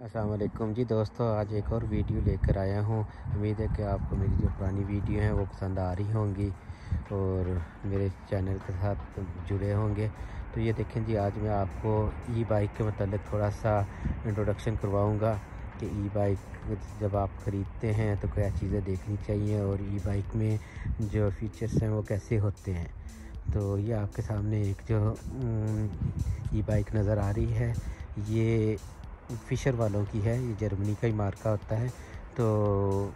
असलम जी दोस्तों, आज एक और वीडियो लेकर आया हूँ। उम्मीद है कि आपको मेरी जो पुरानी वीडियो हैं, वो पसंद आ रही होंगी और मेरे चैनल के साथ जुड़े होंगे। तो ये देखें जी, आज मैं आपको ई बाइक के मतलब थोड़ा सा इंट्रोडक्शन करवाऊँगा कि ई बाइक जब आप ख़रीदते हैं तो क्या चीज़ें देखनी चाहिए और ई बाइक में जो फीचर्स हैं, वो कैसे होते हैं। तो ये आपके सामने एक जो ई बाइक नज़र आ रही है। ये फ़िशर वालों की है, ये जर्मनी का ही मार्का होता है। तो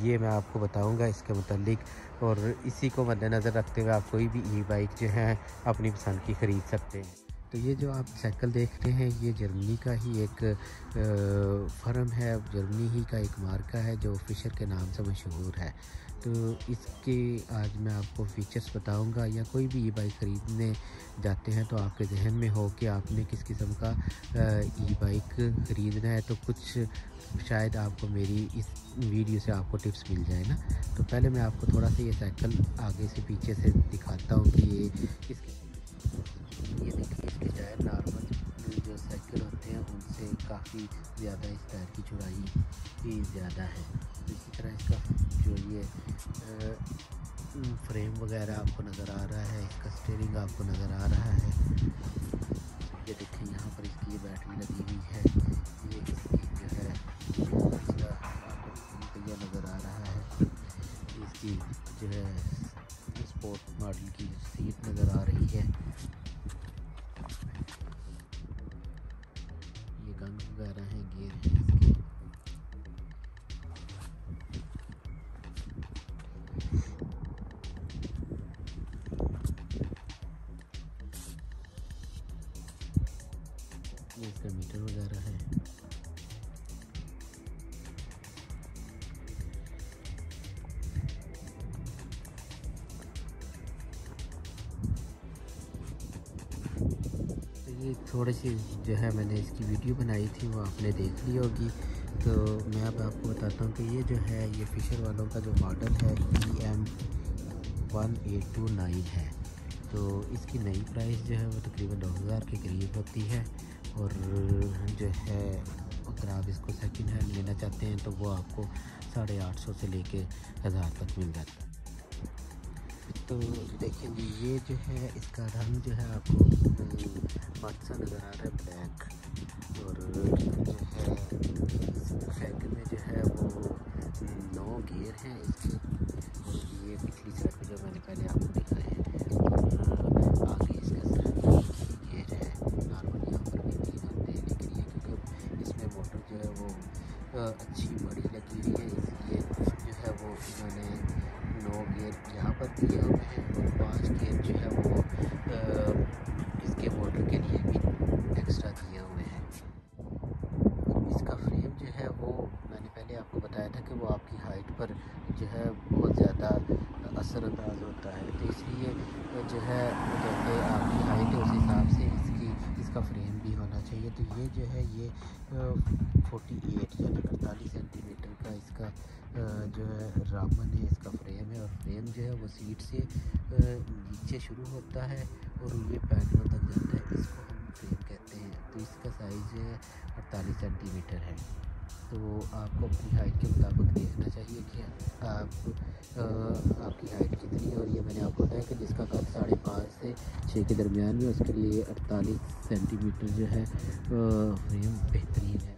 ये मैं आपको बताऊँगा इसके मतलब और इसी को मद्देनज़र रखते हुए आप कोई भी ई बाइक जो है, अपनी पसंद की ख़रीद सकते हैं। तो ये जो आप साइकिल देख रहे हैं, ये जर्मनी का ही एक फर्म है। जर्मनी ही का एक मार्का है जो फ़िशर के नाम से मशहूर है। तो इसके आज मैं आपको फ़ीचर्स बताऊँगा या कोई भी ई बाइक ख़रीदने जाते हैं तो आपके जहन में हो कि आपने किस किस्म का ई बाइक ख़रीदना है। तो कुछ शायद आपको मेरी इस वीडियो से आपको टिप्स मिल जाए ना। तो पहले मैं आपको थोड़ा सा ये साइकिल आगे से पीछे से दिखाता हूँ कि ये इसके ये टायर नॉर्मल जो साइकिल होते हैं, उनसे काफ़ी ज़्यादा इस टायर की चौड़ाई ही ज़्यादा है। तो इसी तरह इसका जो ये फ्रेम वगैरह आपको नज़र आ रहा है, इसका स्टेयरिंग आपको नज़र आ रहा है। ये देखिए यहाँ पर इसकी ये बैटरी लगी हुई है। ये ये ये थोड़ी सी जो है मैंने इसकी वीडियो बनाई थी, वो आपने देख ली होगी। तो मैं अब आपको बताता हूँ कि ये जो है, ये फिशर वालों का जो मॉडल है E M one eight two nine है। तो इसकी नई प्राइस जो है, वो तकरीबन दो हज़ार के करीब होती है और जो है, अगर आप इसको सेकंड हैंड लेना चाहते हैं तो वो आपको साढ़े आठ सौ से लेके हज़ार तक मिल जाता है। तो देखिए ये जो है, इसका रंग जो है आपको मत सा नज़र आ रहा है ब्लैक और जो है साइकिल में जो है वो नौ गियर हैं इसके. और ये पिछली साइड जो मैंने पहले आपको दिखाए हैं आगे इसका गियर है. नॉर्मल यहाँ पर भी तीन होते हैं, लेकिन ये क्योंकि इसमें मोटर जो है वो अच्छी बड़ी लगी हुई है. इसलिए जो है वो इन्होंने नौ गियर यहाँ पर दिए हुए हैं और पाँच गियर जो है वो इसके मोटर के लिए भी एक्स्ट्रा दिए हुए हैं। इसका फ्रेम जो है वो, मैंने पहले आपको बताया था कि वो आपकी हाइट पर जो है बहुत ज़्यादा असरअंदाज होता है। तो इसलिए जो है जैसे आपकी हाइट है, उस हिसाब से इसकी फ्रेम भी होना चाहिए। तो ये जो है, ये फोर्टी एट यानी अड़तालीस सेंटीमीटर का इसका जो है, रामन है, इसका फ्रेम है। और फ्रेम जो है, वो सीट से नीचे शुरू होता है और ये पैडलों तक जाता है। इसको हम फ्रेम कहते हैं। तो इसका साइज़ जो है, अड़तालीस सेंटीमीटर है। तो आपको अपनी हाइट के मुताबिक देखना चाहिए कि आप आपकी हाइट कितनी है। और ये मैंने आपको बताया कि जिसका कद साढ़े पाँच से छः के दरमियान में उसके लिए अड़तालीस सेंटीमीटर जो है फ्रेम बेहतरीन है।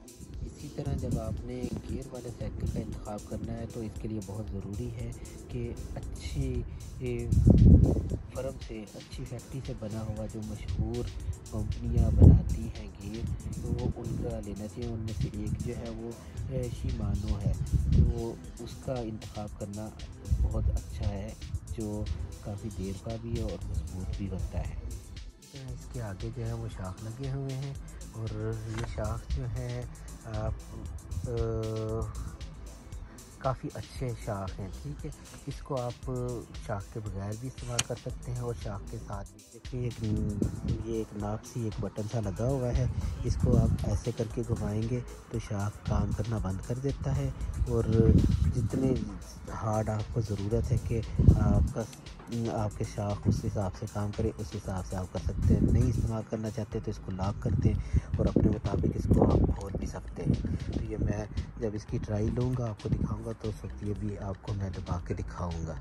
तरह जब आपने गियर वाले साइकिल का इंतखब करना है तो इसके लिए बहुत ज़रूरी है कि अच्छी फर्म से, अच्छी फैक्ट्री से बना हुआ जो मशहूर कंपनियाँ बनाती हैं गियर तो वो उनका लेना चाहिए। उनमें से एक जो है वो शिमानो है। तो उसका इंतखब करना बहुत अच्छा है, जो काफ़ी देर का भी है और मज़बूत भी होता है। इसके आगे जो है वो शाख लगे हुए हैं और ये शाख जो है आप काफ़ी अच्छे शाख हैं, ठीक है? इसको आप शाख के बगैर भी इस्तेमाल कर सकते हैं और शाख के साथ भी देखिए, एक, ये एक नाप सी, एक बटन सा लगा हुआ है। इसको आप ऐसे करके घुमाएँगे तो शाख काम करना बंद कर देता है और जितने हार्ड आपको ज़रूरत है कि आपका, आपके शाख उस हिसाब से काम करे, उस हिसाब से आप कर सकते हैं। नहीं इस्तेमाल करना चाहते तो इसको लॉक कर दें और अपने मुताबिक इसको आप खोल भी सकते हैं। तो ये मैं जब इसकी ट्राई लूँगा, आपको दिखाऊँगा तो उस वक्त ये भी आपको मैं दबा के दिखाऊँगा।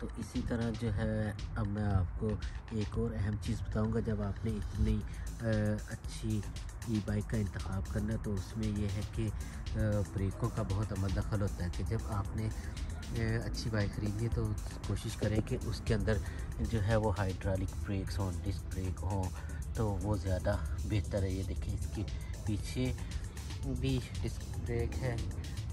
तो इसी तरह जो है, अब मैं आपको एक और अहम चीज़ बताऊँगा, जब आपने इतनी अच्छी ई बाइक का इंतखब करना तो उसमें यह है कि ब्रेकों का बहुत अमल दखल होता है कि जब आपने अच्छी बाइक खरीदी है तो कोशिश करें कि उसके अंदर जो है वो हाइड्रोलिक ब्रेक्स हों डिस्क ब्रेक हों तो वो ज़्यादा बेहतर है। ये देखें, इसके पीछे भी डिस्क ब्रेक है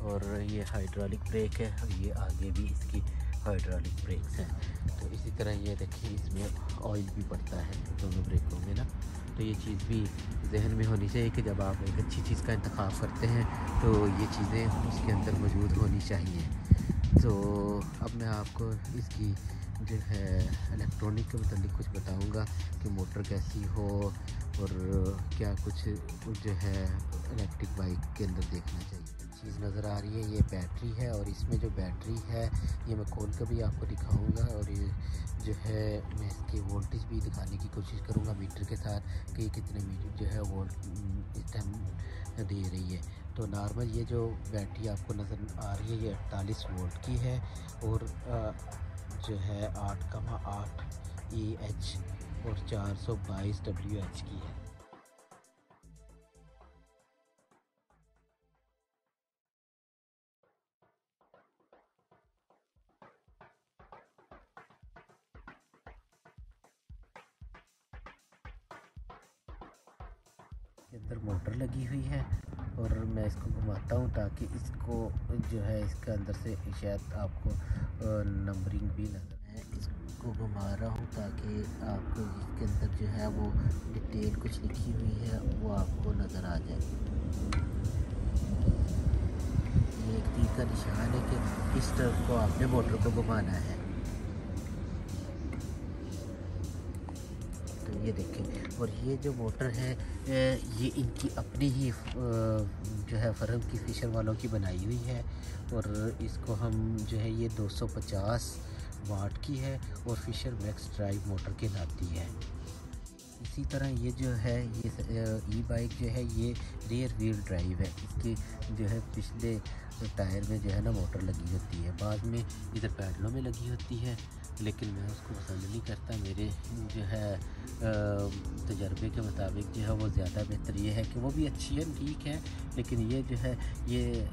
और ये हाइड्रोलिक ब्रेक है और ये आगे भी इसकी हाइड्रोलिक ब्रेक्स हैं। तो इसी तरह ये देखिए, इसमें ऑयल भी पड़ता है दोनों ब्रेकों में ना। तो ये चीज़ भी जहन में होनी चाहिए कि जब आप एक अच्छी चीज़ का इंतखा करते हैं तो ये चीज़ें उसके अंदर मौजूद होनी चाहिए। तो अब मैं आपको इसकी जो है इलेक्ट्रॉनिक के मतलब कुछ बताऊँगा कि मोटर कैसी हो और क्या कुछ जो है इलेक्ट्रिक बाइक के अंदर देखना चाहिए। चीज़ नज़र आ रही है, ये बैटरी है और इसमें जो बैटरी है, ये मैं खोल कर भी आपको दिखाऊँगा और ये जो है, मैं इसकी वोल्टेज भी दिखाने की कोशिश करूँगा मीटर के साथ कि कितने मीटर जो है वोल्ट इस टाइम दे रही है। तो नॉर्मल ये जो बैटरी आपको नज़र आ रही है, ये अड़तालीस वोल्ट की है और जो है आठ कमा आठ ई एच और चार सौ बाईस डब्ल्यू एच की है। अंदर मोटर लगी हुई है और मैं इसको घुमाता हूँ ताकि इसको जो है इसके अंदर से शायद आपको नंबरिंग भी नज़र इसको घुमा रहा हूँ ताकि आपको इसके अंदर जो है वो डिटेल कुछ लिखी हुई है, वो आपको नज़र आ जाए। ये एक तीर का निशान है कि इस तरफ़ को आपने मोटर को घुमाना है। तो ये देखें, और ये जो मोटर है ये इनकी अपनी ही जो है फर्म की फिशर वालों की बनाई हुई है, और इसको हम जो है ये 250 वाट की है और फिशर मैक्स ड्राइव मोटर के लाती है। इसी तरह ये जो है, ये ई बाइक जो है, ये रियर व्हील ड्राइव है। इसके जो है पिछले टायर में जो है ना मोटर लगी होती है। बाद में इधर पैडलों में लगी होती है, लेकिन मैं उसको पसंद नहीं करता। मेरे जो है तजर्बे के मुताबिक जो है वो ज़्यादा बेहतर ये है कि वो भी अच्छी है, ठीक है, लेकिन ये जो है, ये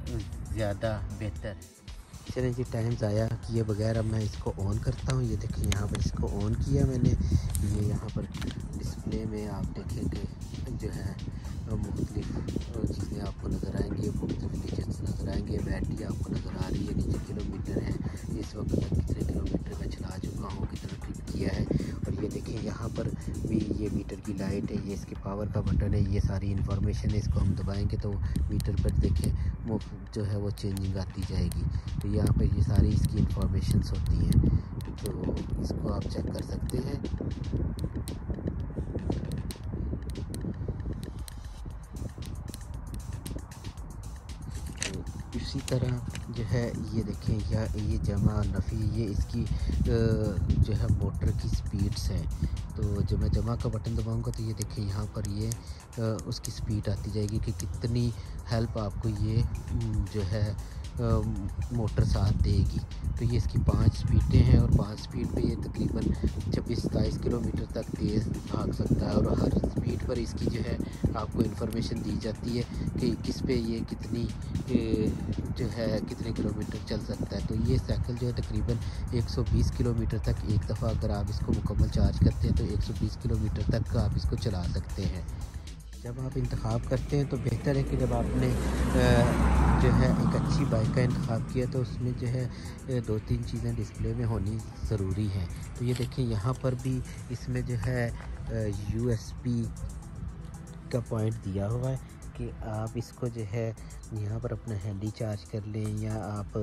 ज़्यादा बेहतर है चलें जी टाइम ज़ाया किए बगैर, अब मैं इसको ऑन करता हूँ। ये देखें यहाँ पर इसको ऑन किया मैंने। ये यहाँ पर डिस्प्ले में आप देखेंगे, जो है, मुख्तलिफ़ चीज़ें आपको नज़र आएँगी। मुख्तलिफ़ डिजिट्स नज़र आएँगे। बैटरी आपको नज़र आ रही है, नीचे किलोमीटर है। इस वक्त तक कितने किलोमीटर मैं चला चुका हूँ भी ये मीटर की लाइट है, ये इसके पावर का बटन है, ये सारी इन्फॉर्मेशन है, इसको हम दबाएँगे तो मीटर पर देखें, वो जो है वो चेंजिंग आती जाएगी। तो यहाँ पर ये सारी इसकी इंफॉर्मेशन होती हैं तो इसको आप चेक कर सकते हैं। तो इसी तरह जो है, ये देखें यह ये जमा नफ़ी, ये इसकी जो है, मोटर की स्पीड्स हैं। तो जब मैं जमा का बटन दबाऊँगा तो ये देखें, यहाँ पर ये उसकी स्पीड आती जाएगी कि कितनी हेल्प आपको ये जो है मोटर साथ देगी। तो ये इसकी पाँच स्पीडें हैं, और पाँच स्पीड पे ये तकरीबन छब्बीस सताईस किलोमीटर तक तेज़ भाग सकता है, और हर स्पीड पर इसकी जो है, आपको इन्फॉर्मेशन दी जाती है कि किस पे ये कितनी जो है कितने किलोमीटर चल सकता है? तो ये साइकिल जो है तकरीबन 120 किलोमीटर तक एक दफ़ा अगर आप इसको मुकम्मल चार्ज करते हैं तो 120 किलोमीटर तक आप इसको चला सकते हैं। जब आप इंतखब करते हैं तो बेहतर है कि जब आपने जो है एक अच्छी बाइक का इंतखब किया तो उसमें जो है दो तीन चीज़ें डिस्प्ले में होनी ज़रूरी हैं। तो ये देखें यहाँ पर भी इसमें जो है यू का पॉइंट दिया हुआ है। कि आप इसको जो है यहाँ पर अपना हैंडी चार्ज कर लें या आप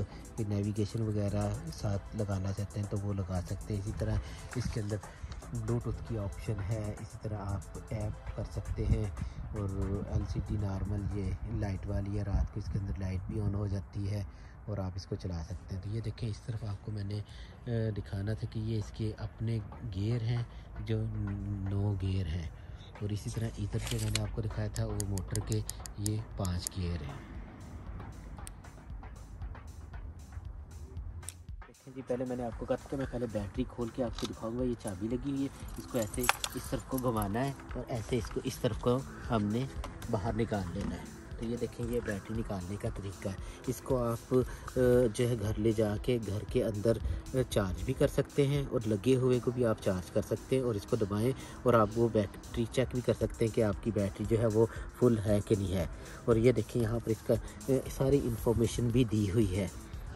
नेविगेशन वगैरह साथ लगाना चाहते हैं तो वो लगा सकते हैं। इसी तरह इसके अंदर ब्लूटूथ की ऑप्शन है। इसी तरह आप ऐप कर सकते हैं और एलसीडी नॉर्मल ये लाइट वाली है। रात को इसके अंदर लाइट भी ऑन हो जाती है और आप इसको चला सकते हैं। तो ये देखें इस तरफ़ आपको मैंने दिखाना था कि ये इसके अपने गियर हैं, जो नो गियर हैं। और इसी तरह इधर से मैंने आपको दिखाया था, वो मोटर के ये पाँच गियर हैं। देखें जी, पहले मैंने आपको कहा था कि मैं पहले बैटरी खोल के आपको दिखाऊँगा, ये चाबी लगी हुई है, इसको ऐसे इस तरफ़ को घुमाना है और ऐसे इसको इस तरफ़ को हमने बाहर निकाल लेना है। तो ये देखें, ये बैटरी निकालने का तरीका है। इसको आप जो है घर ले जा जाके, घर के अंदर चार्ज भी कर सकते हैं और लगे हुए को भी आप चार्ज कर सकते हैं और इसको दबाएँ और आप वो बैटरी चेक भी कर सकते हैं कि आपकी बैटरी जो है वो फुल है कि नहीं है। और ये देखें, यहाँ पर इसका सारी इंफॉर्मेशन भी दी हुई है।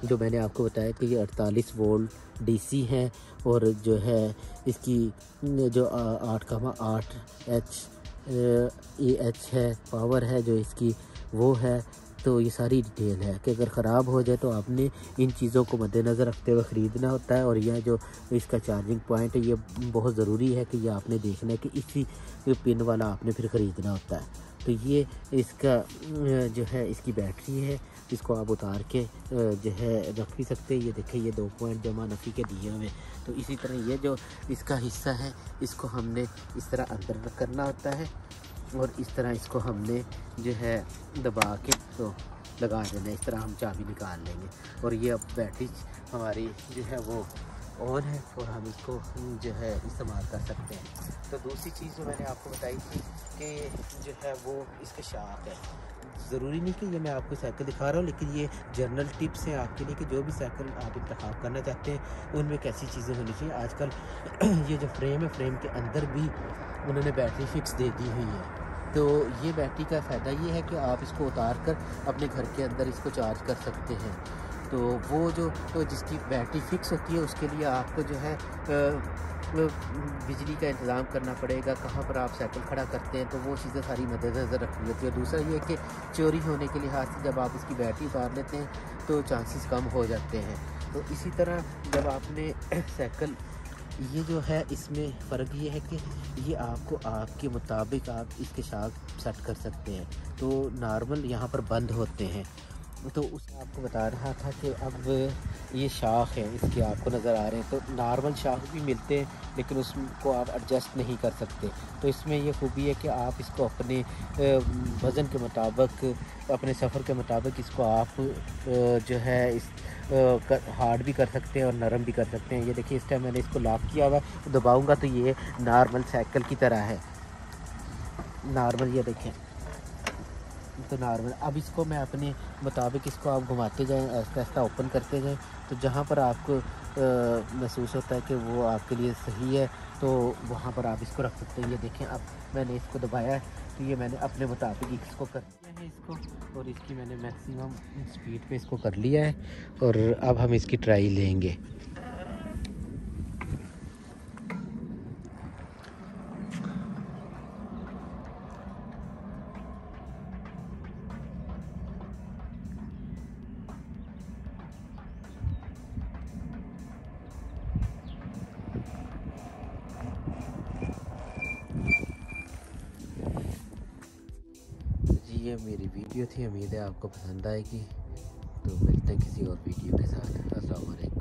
जो मैंने आपको बताया कि ये 48 वोल्ट डीसी है और जो है इसकी जो आठ का आठ एच ए एच है पावर है जो इसकी वो है तो ये सारी डिटेल है कि अगर ख़राब हो जाए तो आपने इन चीज़ों को मद्देनज़र रखते हुए ख़रीदना होता है और यह जो इसका चार्जिंग पॉइंट है, ये बहुत ज़रूरी है कि ये आपने देखना है कि इसी पिन वाला आपने फिर ख़रीदना होता है। तो ये इसका, जो है, इसकी बैटरी है, इसको आप उतार के, जो है, रख भी सकते हैं। ये देखें, ये दो पॉइंट जमा नफ़ी के दिए हुए। तो इसी तरह ये जो इसका हिस्सा है, इसको हमने इस तरह अंदर करना होता है। और इस तरह इसको हमने जो है दबा के तो लगा देना इस तरह हम चाबी निकाल लेंगे। और ये अब बैटरी हमारी जो है वो ऑन है और हम इसको जो है इस्तेमाल कर सकते हैं। तो दूसरी चीज़ जो मैंने आपको बताई थी कि जो है वो इसके शाख है। ज़रूरी नहीं कि ये मैं आपको साइकिल दिखा रहा हूँ, लेकिन ये जनरल टिप्स हैं आपके लिए कि जो भी साइकिल आप इंतखब करना चाहते हैं, उनमें कैसी चीज़ें होनी चाहिए। आजकल ये जो फ्रेम है फ्रेम के अंदर भी उन्होंने बैटरी फिक्स दे दी हुई है। तो ये बैटरी का फ़ायदा ये है कि आप इसको उतार कर अपने घर के अंदर इसको चार्ज कर सकते हैं। तो वो जो तो जिसकी बैटरी फिक्स होती है, उसके लिए आपको जो है बिजली का इंतज़ाम करना पड़ेगा, कहाँ पर आप साइकिल खड़ा करते हैं तो वो चीज़ें सारी मद्देनज़र रखनी होती है। दूसरा ये कि चोरी होने के लिहाज से जब आप इसकी बैटरी उतार लेते हैं तो चांसेस कम हो जाते हैं। तो इसी तरह जब आपने साइकिल, ये जो है, इसमें फ़र्क ये है कि ये आपको आपके मुताबिक आप इसके साथ सेट कर सकते हैं। तो नॉर्मल यहाँ पर बंद होते हैं। तो उस आपको बता रहा था कि अब ये शाख है, इसके आपको नज़र आ रहे हैं। तो नॉर्मल शाख भी मिलते हैं, लेकिन उसको आप एडजस्ट नहीं कर सकते। तो इसमें ये खूबी है कि आप इसको अपने वज़न के मुताबिक, अपने सफ़र के मुताबिक इसको आप जो है इस हार्ड भी कर सकते हैं और नरम भी कर सकते हैं। ये देखिए, इस टाइम मैंने इसको लॉक किया हुआ है, दबाऊँगा तो ये नॉर्मल साइकिल की तरह है। नॉर्मल ये देखें। तो नॉर्मल अब इसको मैं अपने मुताबिक इसको आप घुमाते जाएँ ऐसा ऐसा ओपन करते जाएँ तो जहाँ पर आपको महसूस होता है कि वो आपके लिए सही है तो वहाँ पर आप इसको रख सकते हैं। ये देखें, अब मैंने इसको दबाया है तो ये मैंने अपने मुताबिक इसको कर दिया है इसको, और इसकी मैंने मैक्सिमम स्पीड पे इसको कर लिया है, और अब हम इसकी ट्राई लेंगे। ये मेरी वीडियो थी, उम्मीद है आपको पसंद आएगी। तो मिलते हैं किसी और वीडियो के साथ। असलकुम